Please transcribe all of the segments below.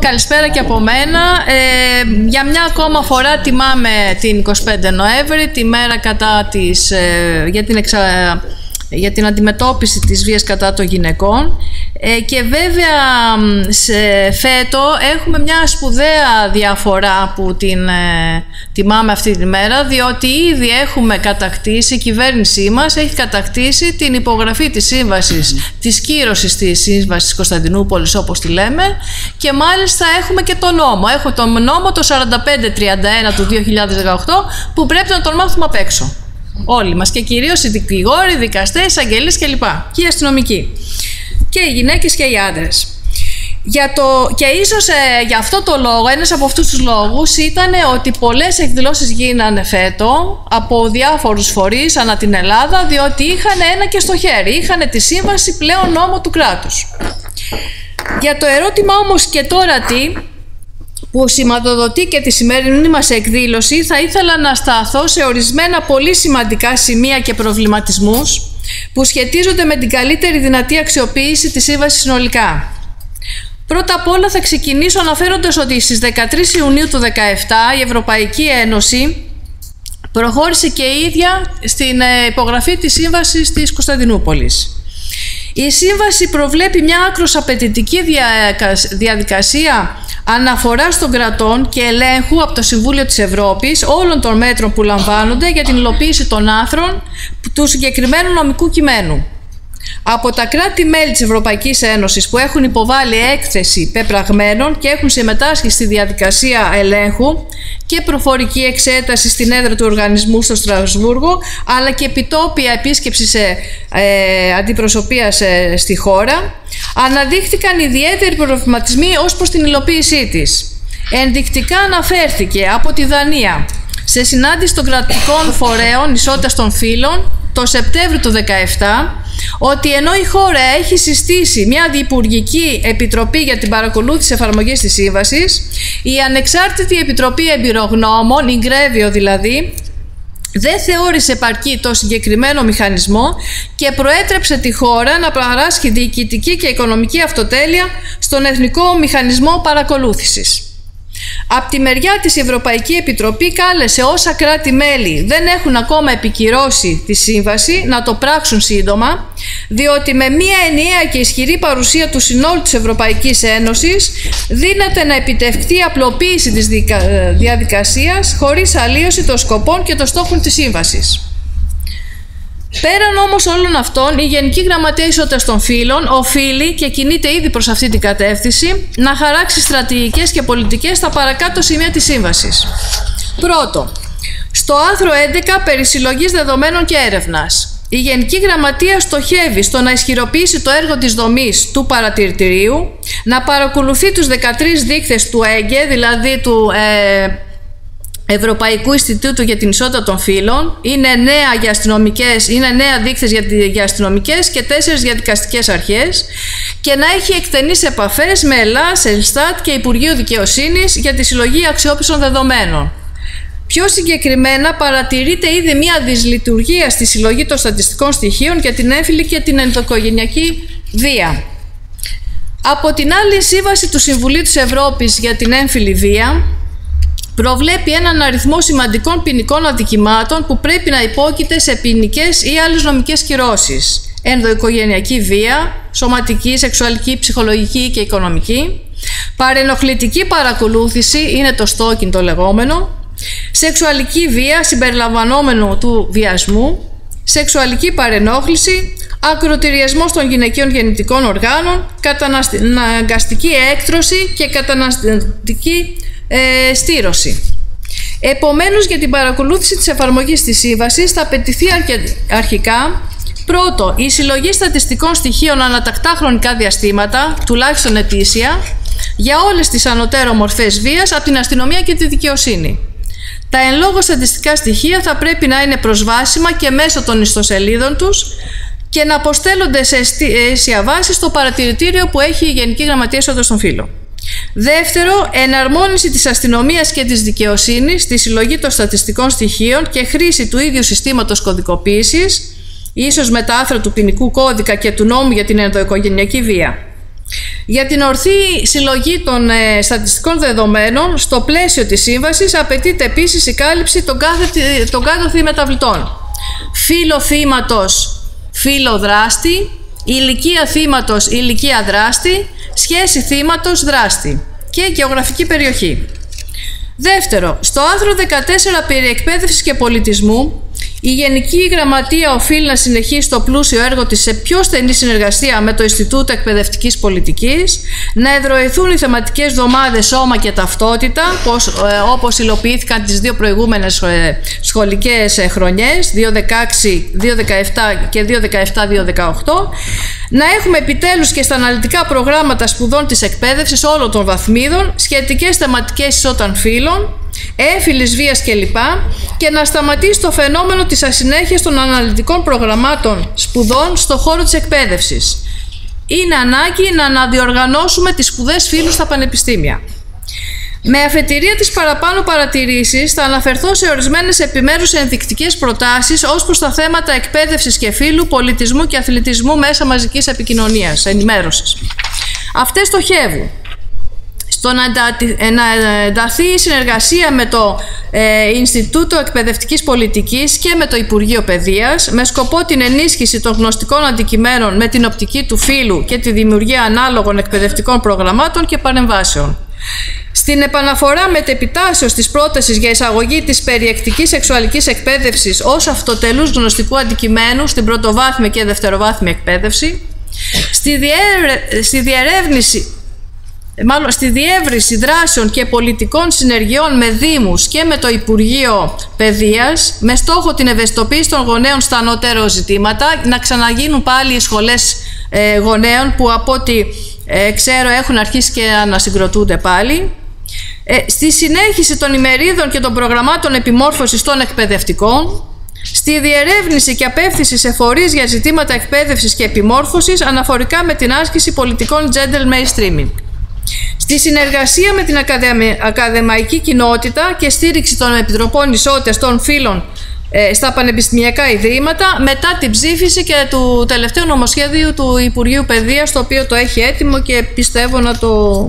καλησπέρα και από μένα. Ε, για μια ακόμα φορά τιμάμε την 25 Νοέμβρη, τη μέρα κατά της, ε, για την εξα για την αντιμετώπιση της βίας κατά των γυναικών ε, και βέβαια σε φέτο έχουμε μια σπουδαία διαφορά που την ε, τιμάμε αυτή τη μέρα διότι ήδη έχουμε κατακτήσει, η κυβέρνησή μας έχει κατακτήσει την υπογραφή της σύμβασης, της κύρωσης της σύμβασης της Κωνσταντινούπολης όπως τη λέμε και μάλιστα έχουμε και τον νόμο. Έχω τον νόμο το 4531 του 2018 που πρέπει να τον μάθουμε απ' έξω. Όλοι μας και κυρίως οι δικηγόροι, οι δικαστές, οι εισαγγελείς κλπ. Και οι αστυνομικοί. Και οι γυναίκες και οι άντρες. Για το, και ίσως ε, για αυτό το λόγο, ένας από αυτούς τους λόγους ήταν ότι πολλές εκδηλώσεις γίνανε φέτο από διάφορους φορείς ανά την Ελλάδα διότι είχαν ένα και στο χέρι, είχαν τη σύμβαση πλέον νόμο του κράτους. Για το ερώτημα όμως και τώρα τι, που σηματοδοτεί και τη σημερινή μας εκδήλωση θα ήθελα να σταθώ σε ορισμένα πολύ σημαντικά σημεία και προβληματισμούς που σχετίζονται με την καλύτερη δυνατή αξιοποίηση της σύμβασης συνολικά. Πρώτα απ' όλα θα ξεκινήσω αναφέροντας ότι στις 13 Ιουνίου του 2017 η Ευρωπαϊκή Ένωση προχώρησε και η ίδια στην ε, υπογραφή της σύμβασης της Κωνσταντινούπολης. Η σύμβαση προβλέπει μια άκρος απαιτητική διαδικασία αναφορά των κρατών και ελέγχου από το Συμβούλιο της Ευρώπης όλων των μέτρων που λαμβάνονται για την υλοποίηση των άθρων του συγκεκριμένου νομικού κειμένου. Από τα κράτη-μέλη της Ευρωπαϊκής Ένωσης που έχουν υποβάλει έκθεση πεπραγμένων και έχουν συμμετάσχει στη διαδικασία ελέγχου και προφορική εξέταση στην έδρα του οργανισμού στο Στρασβούργο αλλά και επιτόπια επίσκεψη σε ε, αντιπροσωπεία στη χώρα αναδείχθηκαν ιδιαίτεροι προβληματισμοί ως προς την υλοποίησή της. Ενδεικτικά αναφέρθηκε από τη Δανία σε συνάντηση των κρατικών φορέων ισότητας των φύλων το Σεπτέμβριο του 2017 ότι ενώ η χώρα έχει συστήσει μια διπουργική επιτροπή για την παρακολούθηση εφαρμογής της σύμβασης, η Ανεξάρτητη Επιτροπή Εμπειρογνώμων, η Γκρέβιο δηλαδή, δεν θεώρησε επαρκή το συγκεκριμένο μηχανισμό και προέτρεψε τη χώρα να παράσχει διοικητική και οικονομική αυτοτέλεια στον Εθνικό Μηχανισμό Παρακολούθησης. Από τη μεριά της η Ευρωπαϊκή Επιτροπή κάλεσε όσα κράτη-μέλη δεν έχουν ακόμα επικυρώσει τη σύμβαση να το πράξουν σύντομα, διότι με μία ενιαία και ισχυρή παρουσία του συνόλου της Ευρωπαϊκής Ένωσης δύναται να επιτευχθεί η απλοποίηση της διαδικασίας χωρίς αλλίωση των σκοπών και των στόχων της σύμβασης. Πέραν όμως όλων αυτών, η Γενική Γραμματεία Ισότητας των Φύλων οφείλει και κινείται ήδη προς αυτή την κατεύθυνση να χαράξει στρατηγικές και πολιτικές στα παρακάτω σημεία της Σύμβασης. Πρώτο, στο άρθρο 11 περί συλλογής δεδομένων και έρευνας. Η Γενική Γραμματεία στοχεύει στο να ισχυροποιήσει το έργο της δομής του παρατηρητηρίου, να παρακολουθεί τους 13 δείκτες του ΕΓΕ, δηλαδή του ε, Ευρωπαϊκού Ινστιτούτου για την Ισότητα των Φύλων. Είναι νέα για αστυνομικές, είναι νέα δείκτες για, για αστυνομικές και τέσσερις για δικαστικές αρχές και να έχει εκτενείς επαφές με ΕΛΑΣ, ΕΛΣΤΑΤ και Υπουργείο Δικαιοσύνης για τη συλλογή αξιόπιστων δεδομένων. Πιο συγκεκριμένα παρατηρείται ήδη μια δυσλειτουργία στη συλλογή των στατιστικών στοιχείων για την έμφυλη και την ενδοκογενειακή βία. Από την άλλη σύμβαση του Συμβουλίου της Ευρώπης για την έμφυλη βία προβλέπει έναν αριθμό σημαντικών ποινικών αδικημάτων που πρέπει να υπόκειται σε ποινικές ή άλλες νομικές κυρώσεις. Ενδοοικογενειακή βία, σωματική, σεξουαλική, ψυχολογική και οικονομική. Παρενοχλητική παρακολούθηση είναι το stalking το λεγόμενο. Σεξουαλική βία συμπεριλαμβανόμενο του βιασμού. Σεξουαλική παρενόχληση, ακροτηριασμός των γυναικείων γεννητικών οργάνων, καταναγκαστική έκτρωση και καταναστική ε, στήρωση. Επομένως, για την παρακολούθηση της εφαρμογής της σύμβασης θα απαιτηθεί αρχικά πρώτο, η συλλογή στατιστικών στοιχείων ανατακτά χρονικά διαστήματα, τουλάχιστον ετήσια, για όλες τις ανωτέρω μορφές βίας από την αστυνομία και τη δικαιοσύνη. Τα εν λόγω στατιστικά στοιχεία θα πρέπει να είναι προσβάσιμα και μέσω των ιστοσελίδων τους και να αποστέλλονται σε αίσια βάση στο παρατηρητήριο που έχει η Γενική Γραμματεία Ισότητας των Φύλων. Δεύτερο, εναρμόνιση της αστυνομίας και της δικαιοσύνης στη συλλογή των στατιστικών στοιχείων και χρήση του ίδιου συστήματος κωδικοποίησης, ίσως με τα άρθρα του ποινικού κώδικα και του νόμου για την ενδοοικογενειακή βία. Για την ορθή συλλογή των ε, στατιστικών δεδομένων, στο πλαίσιο της σύμβασης απαιτείται επίσης η κάλυψη των, κάθε, των κάτω μεταβλητών. Φύλλο θύματος, φύλλο δράστη, ηλικία θύματος, ηλικία δράστη, σχέση θύματος, δράστη και γεωγραφική περιοχή. Δεύτερο, στο άρθρο 14 περί εκπαίδευσης και πολιτισμού, η Γενική Γραμματεία οφείλει να συνεχίσει το πλούσιο έργο της σε πιο στενή συνεργασία με το Ινστιτούτο Εκπαιδευτικής Πολιτικής, να εδρωηθούν οι θεματικές εβδομάδες σώμα και ταυτότητα, όπως, ε, όπως υλοποιήθηκαν τις δύο προηγούμενες ε, σχολικές ε, χρονιές, 2016, 2017 και 2017-2018, να έχουμε επιτέλους και στα αναλυτικά προγράμματα σπουδών της εκπαίδευσης όλων των βαθμίδων σχετικές θεματικές ισόταν φύλων, έφυλης βίας κλπ. και να σταματήσει το φαινόμενο της ασυνέχειας των αναλυτικών προγραμμάτων σπουδών στο χώρο της εκπαίδευσης. Είναι ανάγκη να αναδιοργανώσουμε τις σπουδές φύλου στα πανεπιστήμια. Με αφετηρία της παραπάνω παρατηρήσεις θα αναφερθώ σε ορισμένες επιμέρους ενδεικτικές προτάσεις ως προς τα θέματα εκπαίδευσης και φύλου, πολιτισμού και αθλητισμού μέσα μαζικής επικοινωνίας, ενημέρωσης. Αυτές στοχεύουν στο να ενταθεί η συνεργασία με το ε, Ινστιτούτο Εκπαιδευτικής Πολιτικής και με το Υπουργείο Παιδείας με σκοπό την ενίσχυση των γνωστικών αντικειμένων με την οπτική του φύλου και τη δημιουργία ανάλογων εκπαιδευτικών προγραμμάτων και παρεμβάσεων. Στην επαναφορά μετεπιτάσεως της πρότασης για εισαγωγή της περιεκτικής σεξουαλικής εκπαίδευσης ως αυτοτελούς γνωστικού αντικειμένου στην πρωτοβάθμια και δευτεροβάθμια εκπαίδευση, στη, διερε... στη διερεύνηση μάλλον στη διεύρυνση δράσεων και πολιτικών συνεργειών με Δήμους και με το Υπουργείο Παιδείας με στόχο την ευαισθητοποίηση των γονέων στα ανώτερα ζητήματα να ξαναγίνουν πάλι οι σχολές ε, γονέων που από ό,τι ε, ξέρω έχουν αρχίσει και να συγκροτούνται πάλι. Ε, στη συνέχιση των ημερίδων και των προγραμμάτων επιμόρφωσης των εκπαιδευτικών στη διερεύνηση και απέφθηση σε φορείς για ζητήματα εκπαίδευσης και επιμόρφωσης αναφορικά με την άσκηση πολιτικών gender mainstreaming Στη συνεργασία με την ακαδημαϊκή κοινότητα και στήριξη των Επιτροπών Ισότητας των Φύλων ε, στα πανεπιστημιακά ιδρύματα μετά την ψήφιση και του τελευταίου νομοσχέδιου του Υπουργείου Παιδείας το οποίο το έχει έτοιμο και πιστεύω να το,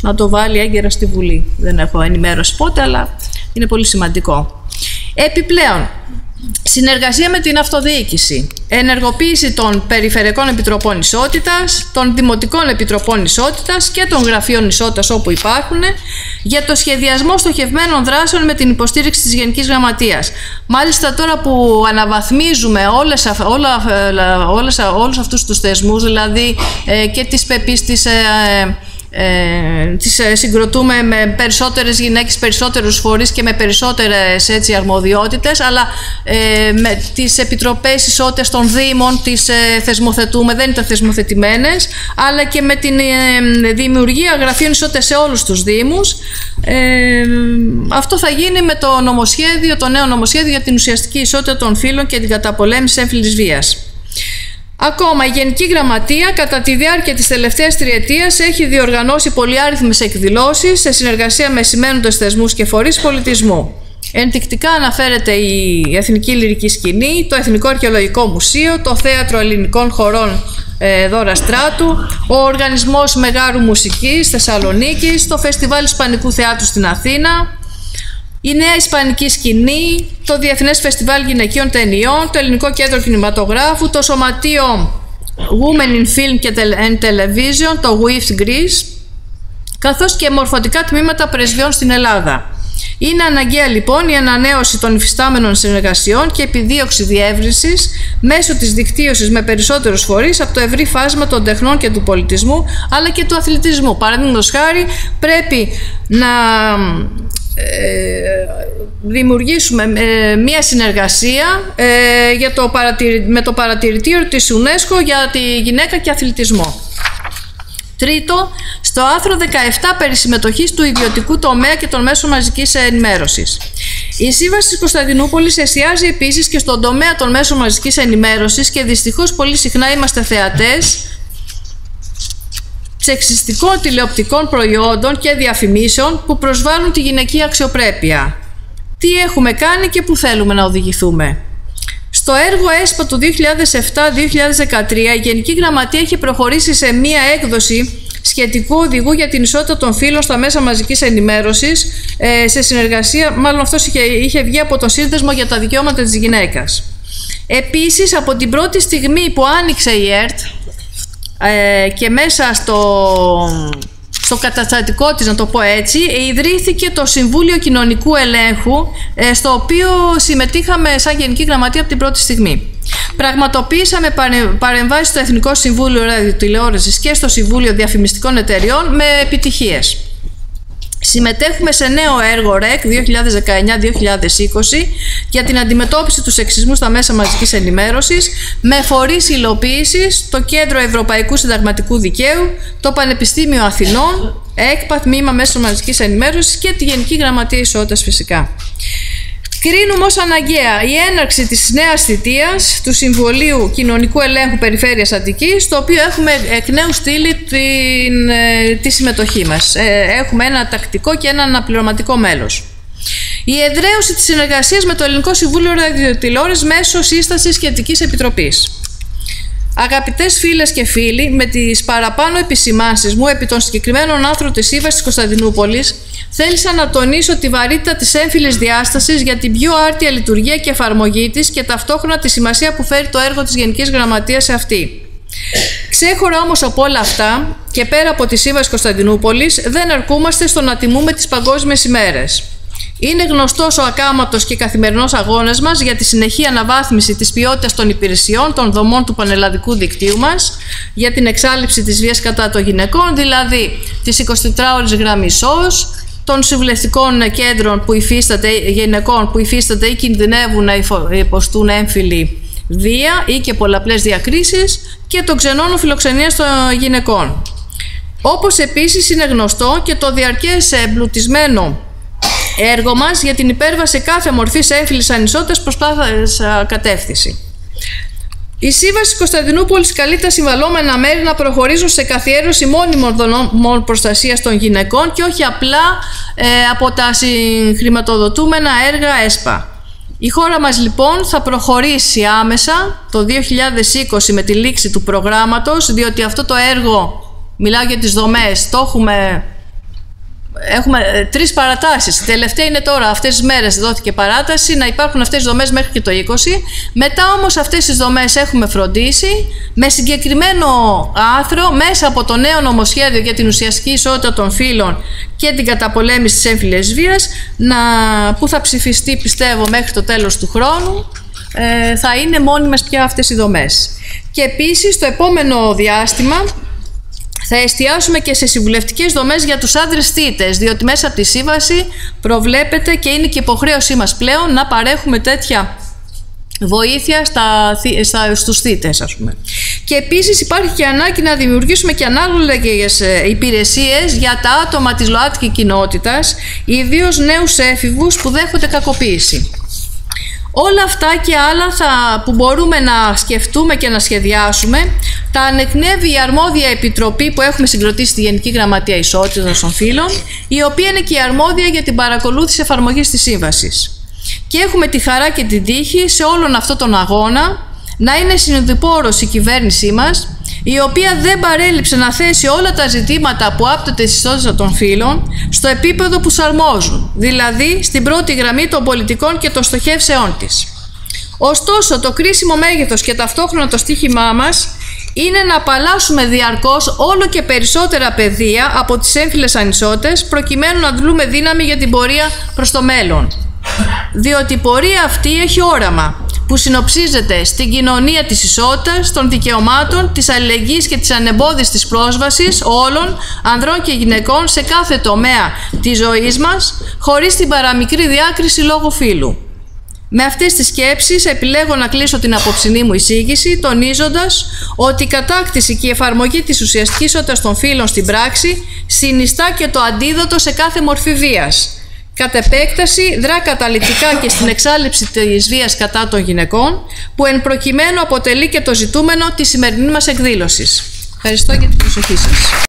να το βάλει έγκαιρα στη Βουλή. Δεν έχω ενημέρωση πότε αλλά είναι πολύ σημαντικό. Επιπλέον, Συνεργασία με την αυτοδιοίκηση. Ενεργοποίηση των Περιφερειακών Επιτροπών Ισότητας, των Δημοτικών Επιτροπών Ισότητας και των Γραφείων Ισότητας όπου υπάρχουν για το σχεδιασμό στοχευμένων δράσεων με την υποστήριξη της Γενικής Γραμματείας. Μάλιστα τώρα που αναβαθμίζουμε όλες, όλα, όλες, όλους αυτούς τους θεσμούς, δηλαδή ε, και τις πεπίστης ε, ε, τις ε, συγκροτούμε με περισσότερες γυναίκες, περισσότερους φορείς και με περισσότερες έτσι, αρμοδιότητες αλλά ε, με τις επιτροπές ισότητας των Δήμων τις ε, θεσμοθετούμε, δεν ήταν θεσμοθετημένες αλλά και με την ε, δημιουργία γραφείων ισότητας σε όλους τους Δήμους ε, αυτό θα γίνει με το νομοσχέδιο, το νέο νομοσχέδιο για την ουσιαστική ισότητα των φύλων και την καταπολέμηση έμφυλης βίας. Ακόμα, η Γενική Γραμματεία κατά τη διάρκεια της τελευταίας τριετίας έχει διοργανώσει πολυάριθμες εκδηλώσεις σε συνεργασία με σημαίνοντες θεσμούς και φορείς πολιτισμού. Ενδεικτικά αναφέρεται η Εθνική Λυρική Σκηνή, το Εθνικό Αρχαιολογικό Μουσείο, το Θέατρο Ελληνικών Χωρών ε, Δώρα Στράτου, ο Οργανισμός Μεγάρου Μουσικής Θεσσαλονίκης, το Φεστιβάλ Ισπανικού Θεάτρου στην Αθήνα, η Νέα Ισπανική Σκηνή, το Διεθνές Φεστιβάλ Γυναικείων Ταινιών, το Ελληνικό Κέντρο Κινηματογράφου, το Σωματείο Women in Film and Television, το WIFT Greece, καθώς και μορφωτικά τμήματα πρεσβειών στην Ελλάδα. Είναι αναγκαία λοιπόν η ανανέωση των υφιστάμενων συνεργασιών και επιδίωξη διεύρυνσης μέσω της δικτύωσης με περισσότερους φορείς από το ευρύ φάσμα των τεχνών και του πολιτισμού αλλά και του αθλητισμού. Παραδείγματος χάρη, πρέπει να ε, δημιουργήσουμε ε, μία συνεργασία ε, για το με το παρατηρητήριο της UNESCO για τη γυναίκα και αθλητισμό. Τρίτο, στο άρθρο 17 περί συμμετοχής του ιδιωτικού τομέα και των μέσων μαζικής ενημέρωσης. Η Σύμβαση της Κωνσταντινούπολης εστιάζει επίσης και στον τομέα των μέσων μαζικής ενημέρωσης και δυστυχώς πολύ συχνά είμαστε θεατές σεξιστικών τηλεοπτικών προϊόντων και διαφημίσεων που προσβάλλουν τη γυναική αξιοπρέπεια. Τι έχουμε κάνει και που θέλουμε να οδηγηθούμε; Στο έργο ΕΣΠΑ του 2007-2013 η Γενική Γραμματεία έχει προχωρήσει σε μία έκδοση σχετικού οδηγού για την ισότητα των φύλων στα μέσα μαζικής ενημέρωσης ε, σε συνεργασία, μάλλον αυτός είχε, είχε βγει από τον Σύνδεσμο για τα Δικαιώματα της Γυναίκας. Επίσης, από την πρώτη στιγμή που άνοιξε η ΕΡΤ ε, και μέσα στο, στο καταστατικό της, να το πω έτσι, ιδρύθηκε το Συμβούλιο Κοινωνικού Ελέγχου, ε, στο οποίο συμμετείχαμε σαν Γενική Γραμματεία από την πρώτη στιγμή. Πραγματοποίησαμε παρεμβάσεις στο Εθνικό Συμβούλιο Ραδιοτηλεόρασης και στο Συμβούλιο Διαφημιστικών Εταιριών με επιτυχίες. Συμμετέχουμε σε νέο έργο ΡΕΚ 2019-2020 για την αντιμετώπιση του σεξισμού στα μέσα μαζικής ενημέρωσης με φορείς υλοποίησης το Κέντρο Ευρωπαϊκού Συνταγματικού Δικαίου, το Πανεπιστήμιο Αθηνών, ΕΚΠΑ, Τμήμα Μέσων Μαζικής Ενημέρωσης και τη Γενική Γραμματεία Ισότητας φυσικά. Κρίνουμε ως αναγκαία η έναρξη της νέας θητείας του Συμβολίου Κοινωνικού Ελέγχου Περιφέρειας Αττικής, το οποίο έχουμε εκ νέου στείλει την, ε, τη συμμετοχή μας. Ε, έχουμε ένα τακτικό και ένα αναπληρωματικό μέλος. Η εδραίωση της συνεργασίας με το Ελληνικό Συμβούλιο Ραδιοτηλεόρης μέσω σύστασης σχετικής επιτροπής. Αγαπητές φίλες και φίλοι, με τις παραπάνω επισημάνσεις μου επί των συγκεκριμένων άνθρωπων της Σύμβασης της Κωνσταντινούπολης, θέλησα να τονίσω τη βαρύτητα της έμφυλης διάστασης για την πιο άρτια λειτουργία και εφαρμογή της και ταυτόχρονα τη σημασία που φέρει το έργο της Γενικής Γραμματείας σε αυτή. Ξέχωρα όμως από όλα αυτά και πέρα από τη Σύμβαση Κωνσταντινούπολης δεν αρκούμαστε στο να τιμούμε τις παγκόσμιες ημέρες. Είναι γνωστός ο ακάματος και καθημερινός αγώνας μας για τη συνεχή αναβάθμιση της ποιότητας των υπηρεσιών των δομών του πανελλαδικού δικτύου μας, για την εξάλληψη της βίας κατά των γυναικών, δηλαδή της 24ωρης γραμμής ΣΟΣ, των συμβουλευτικών κέντρων που υφίσταται, γυναικών που υφίσταται ή κινδυνεύουν να υποστούν έμφυλη βία ή και πολλαπλές διακρίσεις και των ξενών φιλοξενίας των γυναικών. Όπως επίσης είναι γνωστό και το διαρκές εμπλουτισμένο έργο μας για την υπέρβαση κάθε μορφής έμφυλης ανισότητας προς κάθε κατεύθυνση. Η Σύμβαση Κωνσταντινούπολης καλεί τα συμβαλόμενα μέρη να προχωρήσουν σε καθιέρωση μόνιμων δομών προστασίας των γυναικών και όχι απλά ε, από τα συγχρηματοδοτούμενα έργα ΕΣΠΑ. Η χώρα μας λοιπόν θα προχωρήσει άμεσα το 2020 με τη λήξη του προγράμματος διότι αυτό το έργο, μιλάω για τις δομές, το έχουμε Έχουμε ε, τρεις παρατάσεις. Η τελευταία είναι τώρα, αυτές τις μέρες δόθηκε παράταση, να υπάρχουν αυτές τις δομές μέχρι και το 20. Μετά όμως αυτές τις δομές έχουμε φροντίσει με συγκεκριμένο άθρο μέσα από το νέο νομοσχέδιο για την ουσιαστική ισότητα των φύλων και την καταπολέμηση της έμφυλης βίας, που θα ψηφιστεί πιστεύω μέχρι το τέλος του χρόνου. Ε, θα είναι μόνιμες πια αυτές οι δομές. Και επίσης το επόμενο διάστημα θα εστιάσουμε και σε συμβουλευτικές δομές για τους άντρε θήτες, διότι μέσα από τη σύμβαση προβλέπεται και είναι και υποχρέωσή μας πλέον να παρέχουμε τέτοια βοήθεια στα, στα, στους θύτες ας πούμε. Και επίσης υπάρχει και ανάγκη να δημιουργήσουμε και ανάλογες ε, υπηρεσίες για τα άτομα της ΛΟΑΤΚΙ κοινότητας, ιδίως νέους έφηβους που δέχονται κακοποίηση. Όλα αυτά και άλλα θα, που μπορούμε να σκεφτούμε και να σχεδιάσουμε τα ανεκνεύει η αρμόδια επιτροπή που έχουμε συγκροτήσει στη Γενική Γραμματεία Ισότητας των Φύλων, η οποία είναι και η αρμόδια για την παρακολούθηση εφαρμογής της σύμβασης. Και έχουμε τη χαρά και την τύχη σε όλον αυτό τον αγώνα να είναι συνειδηπόρος η κυβέρνησή μας η οποία δεν παρέλειψε να θέσει όλα τα ζητήματα που άπτονται στη ισότητας των φύλων στο επίπεδο που αρμόζουν, δηλαδή στην πρώτη γραμμή των πολιτικών και των στοχεύσεών της. Ωστόσο, το κρίσιμο μέγεθος και ταυτόχρονα το στίχημά μας είναι να απαλλάσσουμε διαρκώς όλο και περισσότερα παιδεία από τις έμφυλες ανισότητες προκειμένου να δλούμε δύναμη για την πορεία προς το μέλλον. Διότι η πορεία αυτή έχει όραμα που συνοψίζεται στην κοινωνία της ισότητας, των δικαιωμάτων, της αλληλεγγύης και της ανεμπόδιστης πρόσβασης όλων, ανδρών και γυναικών σε κάθε τομέα της ζωής μας, χωρίς την παραμικρή διάκριση λόγω φύλου. Με αυτές τις σκέψεις επιλέγω να κλείσω την απόψινή μου εισήγηση, τονίζοντας ότι η κατάκτηση και η εφαρμογή της ουσιαστικής ισότητας των φύλων στην πράξη συνιστά και το αντίδοτο σε κάθε μορφή βίας, Κατ' επέκταση, δρά καταλητικά και στην εξάλληψη της βίας κατά των γυναικών, που εν προκειμένου αποτελεί και το ζητούμενο της σημερινής μας εκδήλωσης. Ευχαριστώ για την προσοχή σας.